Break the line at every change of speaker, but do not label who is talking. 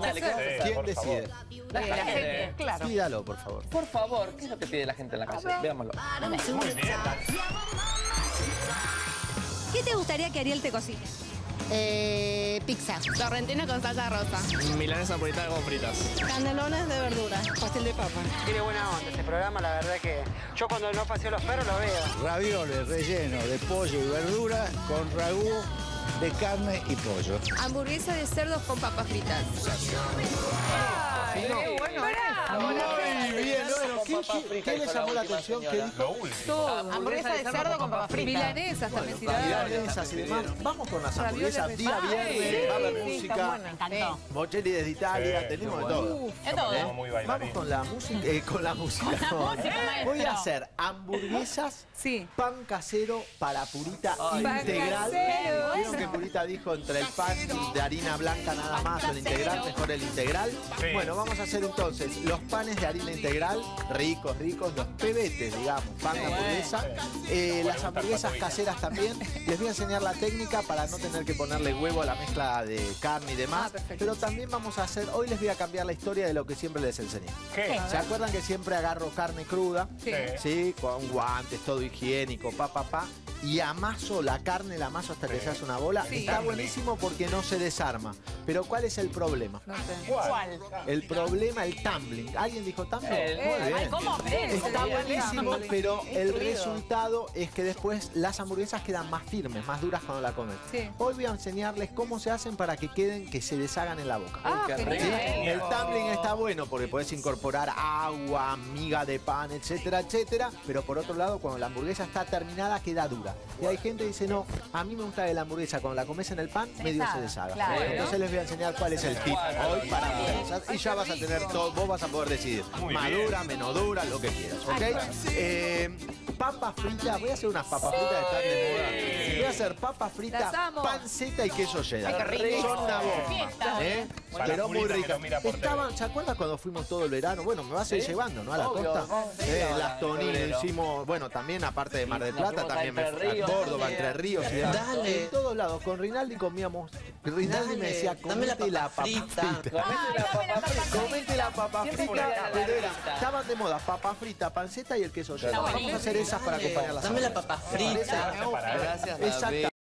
Dale, ¿qué vamos a hacer?
¿Quién
por favor.
decide?
La
la
gente.
gente, claro.
Pídalo, por favor.
Por favor, ¿qué es lo que pide la gente en la calle? Veámoslo.
Muy bien.
¿Qué te gustaría que Ariel te cocine?
Eh, pizza.
Sorrentino con salsa rosa.
Milanesa purita con fritas.
Canelones de verdura. Pastel de papa.
Tiene buena onda este programa, la verdad que yo cuando no paseo los perros lo veo.
Ravioles relleno de pollo y verdura con ragú de carne y pollo.
Hamburguesa de cerdo con papas fritas.
Ay, qué bueno. Bravo, la gente.
Muy bien, bueno, ¿qué, le
la
llamó la atención? ¿Qué dijo?
Todo. Hamburguesa de cerdo con papas fritas. Milanesas también.
Milanesas y demás. Vamos con las hamburguesas. Día viernes,
Sí,
va a haber
sí,
música.
Me encantó.
Bocelli desde Italia, tenemos de todo. Vamos con la música. eh, con la música. no. Voy a hacer hamburguesas,
Sí.
pan casero para Purita integral. ¿Vieron que Purita dijo entre el pan de harina blanca nada más o el integral? Mejor el integral.
Sí.
Bueno, vamos a hacer entonces los panes de harina integral, ricos, ricos, los pebetes, digamos, pan de hamburguesa. Eh, las hamburguesas caseras también. Les voy a enseñar la técnica para no tener que ponerle huevo a la mezcla de carne y demás.
Ah.
Pero también vamos a hacer, hoy les voy a cambiar la historia de lo que siempre les enseñé.
¿Qué?
¿Se acuerdan que siempre agarro carne cruda?
Sí.
Sí, con guantes, todo higiénico, pa, pa, pa. Y amaso la carne, la amaso hasta que se hace una bola.
Sí.
Está buenísimo porque no se desarma. Pero ¿cuál es el problema?
No sé.
¿Cuál?
El problema, el tumbling. ¿Alguien dijo tumbling?
El-
Muy bien.
¿Cómo?
Está buenísimo, pero el resultado es que después las hamburguesas quedan más firmes, más duras cuando la comen.
Sí.
Hoy voy a enseñarles cómo se hacen para que queden, que se deshagan en la boca.
Ah.
El tumbling está bueno porque puedes incorporar agua, miga de pan, etcétera, etcétera. Pero por otro lado, cuando la hamburguesa está terminada, queda dura. Y hay gente que dice, no, a mí me gusta que la hamburguesa cuando la comes en el pan, medio se deshaga.
claro.
Entonces les voy a enseñar cuál es el tip hoy para hamburguesas. Y ya vas a tener todo, vos vas a poder decidir.
Muy
Madura, menos dura, lo que quieras, ¿ok? Eh, papas fritas, voy a hacer unas papas fritas que están de moda. Voy a hacer papas fritas, panceta y queso cheddar.
Ay, qué rico.
Son una bomba. ¿eh? Pero muy
purita que
rica.
lo mira por
Estaban, ¿se acuerdan cuando fuimos todo el verano? Bueno, me vas a ir
¿Sí?
llevando, ¿no? A la
Obvio.
costa. Eh, las Toninas hicimos, bueno, también aparte de Mar del Plata, también me
Entre
fui a
Ríos
Córdoba. Entre Ríos y demás.
Dale.
En todos lados. Con Rinaldi comíamos. Rinaldi me decía,
Dame la
comete la
papa frita. Comete la papa frita.
Papa
Siempre
frita,
la
estaban de moda papa frita, panceta y el queso. Vamos a hacer esas para acompañar las
Dame la papa frita. Gracias.
Exacto.